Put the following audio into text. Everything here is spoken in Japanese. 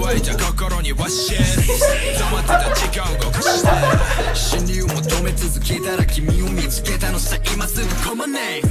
乾いた心にはシェルまってた時間を動かして侵入を求め続けたら君を見つけたのさ今すぐコマネ